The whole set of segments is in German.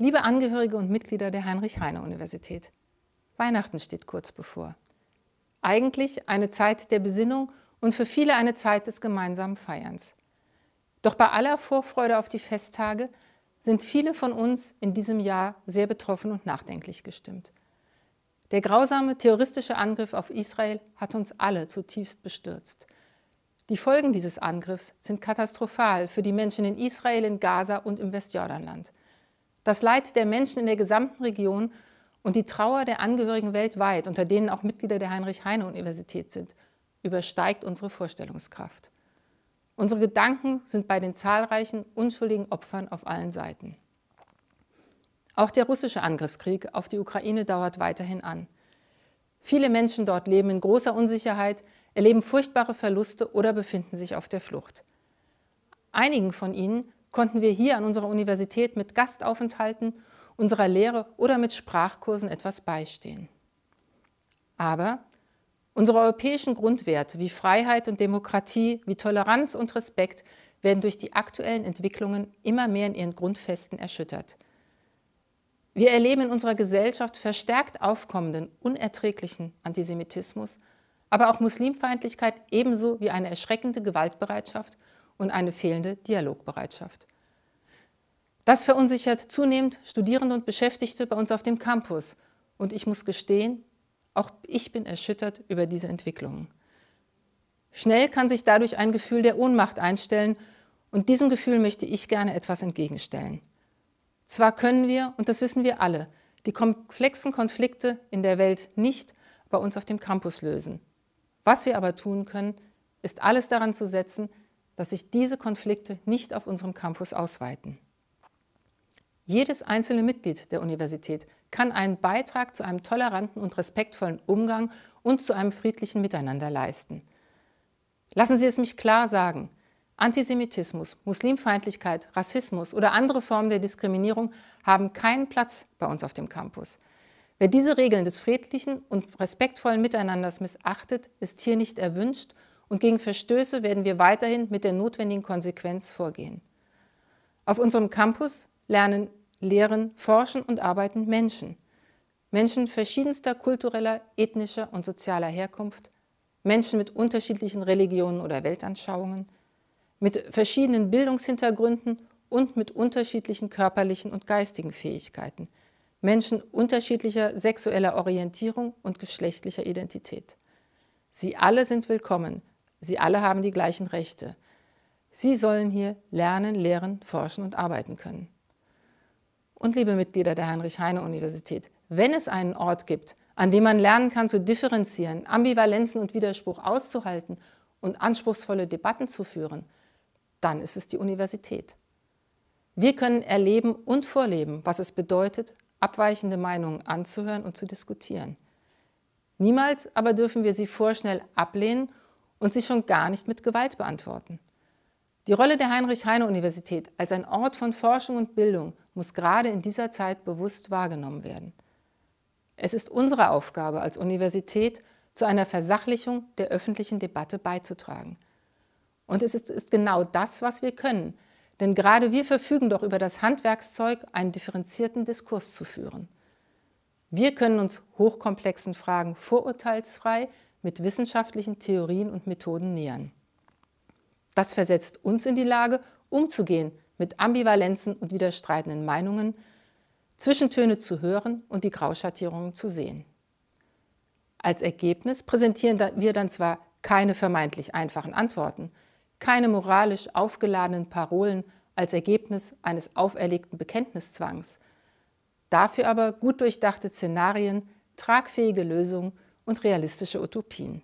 Liebe Angehörige und Mitglieder der Heinrich-Heine-Universität, Weihnachten steht kurz bevor. Eigentlich eine Zeit der Besinnung und für viele eine Zeit des gemeinsamen Feierns. Doch bei aller Vorfreude auf die Festtage sind viele von uns in diesem Jahr sehr betroffen und nachdenklich gestimmt. Der grausame terroristische Angriff auf Israel hat uns alle zutiefst bestürzt. Die Folgen dieses Angriffs sind katastrophal für die Menschen in Israel, in Gaza und im Westjordanland. Das Leid der Menschen in der gesamten Region und die Trauer der Angehörigen weltweit, unter denen auch Mitglieder der Heinrich-Heine-Universität sind, übersteigt unsere Vorstellungskraft. Unsere Gedanken sind bei den zahlreichen unschuldigen Opfern auf allen Seiten. Auch der russische Angriffskrieg auf die Ukraine dauert weiterhin an. Viele Menschen dort leben in großer Unsicherheit, erleben furchtbare Verluste oder befinden sich auf der Flucht. Einigen von ihnen konnten wir hier an unserer Universität mit Gastaufenthalten, unserer Lehre oder mit Sprachkursen etwas beistehen. Aber unsere europäischen Grundwerte wie Freiheit und Demokratie, wie Toleranz und Respekt werden durch die aktuellen Entwicklungen immer mehr in ihren Grundfesten erschüttert. Wir erleben in unserer Gesellschaft verstärkt aufkommenden, unerträglichen Antisemitismus, aber auch Muslimfeindlichkeit ebenso wie eine erschreckende Gewaltbereitschaft und eine fehlende Dialogbereitschaft. Das verunsichert zunehmend Studierende und Beschäftigte bei uns auf dem Campus. Und ich muss gestehen, auch ich bin erschüttert über diese Entwicklungen. Schnell kann sich dadurch ein Gefühl der Ohnmacht einstellen und diesem Gefühl möchte ich gerne etwas entgegenstellen. Zwar können wir, und das wissen wir alle, die komplexen Konflikte in der Welt nicht bei uns auf dem Campus lösen. Was wir aber tun können, ist alles daran zu setzen, dass sich diese Konflikte nicht auf unserem Campus ausweiten. Jedes einzelne Mitglied der Universität kann einen Beitrag zu einem toleranten und respektvollen Umgang und zu einem friedlichen Miteinander leisten. Lassen Sie es mich klar sagen, Antisemitismus, Muslimfeindlichkeit, Rassismus oder andere Formen der Diskriminierung haben keinen Platz bei uns auf dem Campus. Wer diese Regeln des friedlichen und respektvollen Miteinanders missachtet, ist hier nicht erwünscht und gegen Verstöße werden wir weiterhin mit der notwendigen Konsequenz vorgehen. Auf unserem Campus lernen, lehren, forschen und arbeiten Menschen. Menschen verschiedenster kultureller, ethnischer und sozialer Herkunft, Menschen mit unterschiedlichen Religionen oder Weltanschauungen, mit verschiedenen Bildungshintergründen und mit unterschiedlichen körperlichen und geistigen Fähigkeiten, Menschen unterschiedlicher sexueller Orientierung und geschlechtlicher Identität. Sie alle sind willkommen, Sie alle haben die gleichen Rechte. Sie sollen hier lernen, lehren, forschen und arbeiten können. Und liebe Mitglieder der Heinrich-Heine-Universität, wenn es einen Ort gibt, an dem man lernen kann zu differenzieren, Ambivalenzen und Widerspruch auszuhalten und anspruchsvolle Debatten zu führen, dann ist es die Universität. Wir können erleben und vorleben, was es bedeutet, abweichende Meinungen anzuhören und zu diskutieren. Niemals aber dürfen wir sie vorschnell ablehnen und sie schon gar nicht mit Gewalt beantworten. Die Rolle der Heinrich-Heine-Universität als ein Ort von Forschung und Bildung muss gerade in dieser Zeit bewusst wahrgenommen werden. Es ist unsere Aufgabe als Universität, zu einer Versachlichung der öffentlichen Debatte beizutragen. Und es ist, ist, genau das, was wir können, denn gerade wir verfügen doch über das Handwerkszeug, einen differenzierten Diskurs zu führen. Wir können uns hochkomplexen Fragen vorurteilsfrei mit wissenschaftlichen Theorien und Methoden nähern. Das versetzt uns in die Lage, umzugehen mit Ambivalenzen und widerstreitenden Meinungen, Zwischentöne zu hören und die Grauschattierungen zu sehen. Als Ergebnis präsentieren wir dann zwar keine vermeintlich einfachen Antworten, keine moralisch aufgeladenen Parolen als Ergebnis eines auferlegten Bekenntniszwangs, dafür aber gut durchdachte Szenarien, tragfähige Lösungen und realistische Utopien.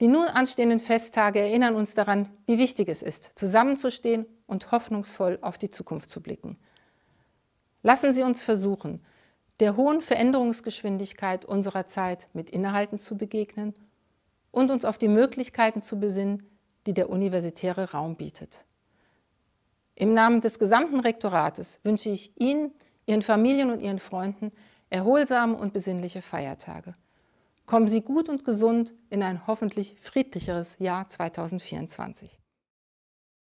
Die nun anstehenden Festtage erinnern uns daran, wie wichtig es ist, zusammenzustehen und hoffnungsvoll auf die Zukunft zu blicken. Lassen Sie uns versuchen, der hohen Veränderungsgeschwindigkeit unserer Zeit mit Innehalten zu begegnen und uns auf die Möglichkeiten zu besinnen, die der universitäre Raum bietet. Im Namen des gesamten Rektorates wünsche ich Ihnen, Ihren Familien und Ihren Freunden erholsame und besinnliche Feiertage. Kommen Sie gut und gesund in ein hoffentlich friedlicheres Jahr 2024.